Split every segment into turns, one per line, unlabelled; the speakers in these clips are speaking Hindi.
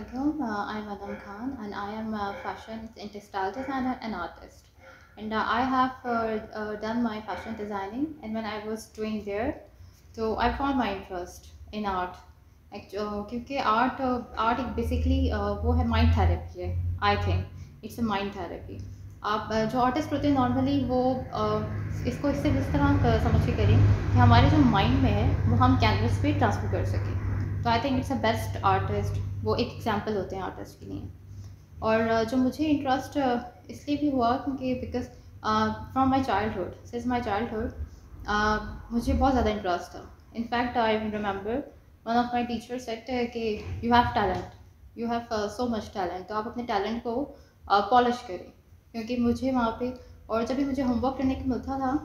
alaikum. Uh, I'm Adam Khan and I am a fashion and textile designer and artist. And uh, I have uh, uh, done my fashion designing and when I was doing there, so I found my interest in art. Actu- uh, क्योंकि आर्ट आर्ट एक बेसिकली वो है माइंड थेरेपी है I think it's a mind therapy आप uh, जो आर्टिस्ट होते हैं नॉर्मली वो uh, इसको इससे इस तरह क- समझ के करें कि हमारे जो माइंड में है वो हम कैनवस पे ट्रांसफर कर सकें तो I think it's a best artist वो एक एग्जांपल होते हैं आर्टिस्ट के लिए। और जो मुझे इंटरेस्ट इसलिए भी हुआ क्योंकि because from my childhood since my childhood मुझे बहुत ज़्यादा इंटरेस्ट था। In fact I remember one of my teacher said कि you have talent you have so much talent तो आप अपने टैलेंट को पॉलिश uh, करें। क्योंकि मुझे वहाँ पे और जब भी मुझे होमवर्क करने को मिलता था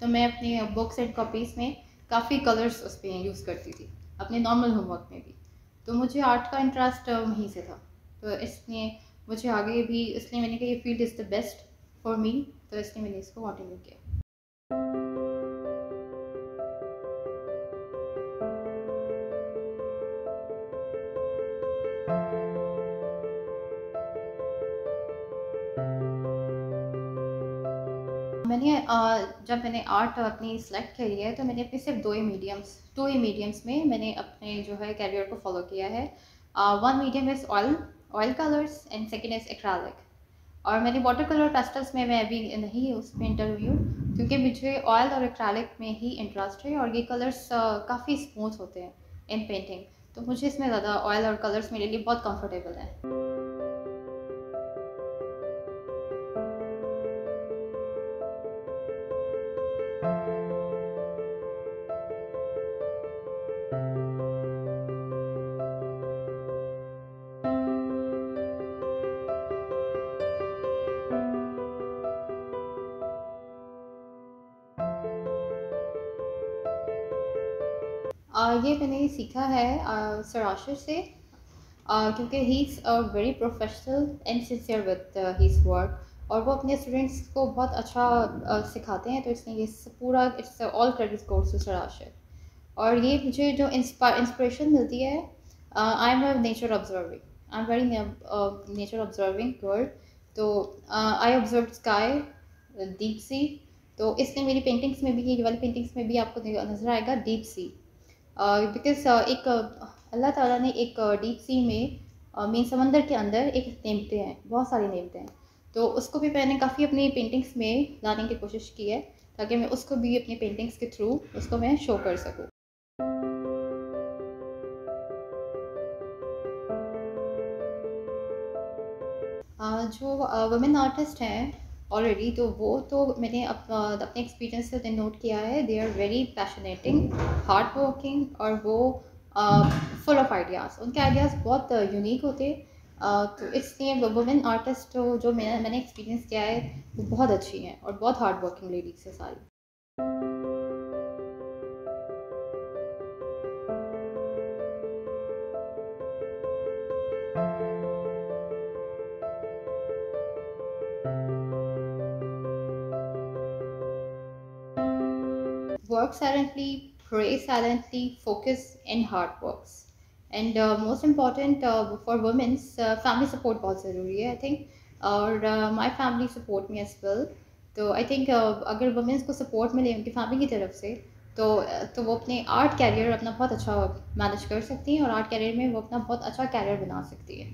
तो मैं अपनी बुक्स एंड कॉपीज़ में काफ़ी कलर्स उस पर यूज़ करती थी अपने नॉर्मल होमवर्क में भी। तो मुझे आर्ट का इंटरेस्ट वहीं से था। तो इसलिए मुझे आगे भी, इसलिए मैंने कहा, ये field is the best for me तो इसलिए मैंने इसको कंटिन्यू किया। मैंने जब मैंने आर्ट अपनी सेलेक्ट करी है तो मैंने अपने सिर्फ़ दो ही मीडियम्स टू ही मीडियम्स में मैंने अपने जो है कैरियर को फॉलो किया है। One medium is oil oil colours and second is acrylic और मैंने वाटर कलर पेस्टल्स में मैं अभी नहीं उसमें इंटर हुई हूँ, क्योंकि मुझे ऑयल और एक्रालिक में ही इंटरेस्ट है और ये कलर्स काफ़ी स्मूथ होते हैं इन पेंटिंग तो मुझे इसमें ज़्यादा ऑयल और कलर्स मेरे लिए बहुत कंफर्टेबल हैं। ये मैंने सीखा है सर से क्योंकि he is a very professional and sincere with his work और वो अपने स्टूडेंट्स को बहुत अच्छा सिखाते हैं तो इसलिए ये पूरा it's all credit goes sir Ashir और ये मुझे जो इंस्पिरेशन मिलती है I am nature observing I am very nature observing girl तो I observe sky deep sea तो इसने मेरी पेंटिंग्स में भी, ये वाली पेंटिंग्स में भी आपको नज़र आएगा deep sea because uh uh, अल्लाह ताला ने एक डीप सी में मीन समंदर के अंदर एक नेमते हैं बहुत सारी नेमते हैं। तो उसको भी मैंने काफ़ी अपनी पेंटिंग्स में लाने की कोशिश की है ताकि मैं उसको भी अपनी पेंटिंग्स के थ्रू उसको मैं शो कर सकूँ। Uh, जो वुमेन आर्टिस्ट हैं ऑलरेडी तो वो तो मैंने अप, अपने एक्सपीरियंस से नोट किया है। They are very passionating hard working और वो फुल ऑफ़ आइडियाज़ उनके आइडियाज़ बहुत यूनिक होते। हैं uh, तो इसलिए वुमेन आर्टिस्ट जो मैंने मैंने एक्सपीरियंस किया है वो बहुत अच्छी हैं और बहुत हार्ड वर्किंग लेडीज़ है सारी। Work silently, pray silently, focus and hard works. And uh, most important uh, for women's uh, family support बहुत ज़रूरी है आई थिंक और my family support me as well तो आई थिंक अगर वुमेंस को सपोर्ट मिले उनकी फैमिली की तरफ़ से तो तो वो अपने आर्ट कैरियर अपना बहुत अच्छा मैनेज कर सकती हैं और आर्ट कैरियर में वो अपना बहुत अच्छा कैरियर बना सकती है।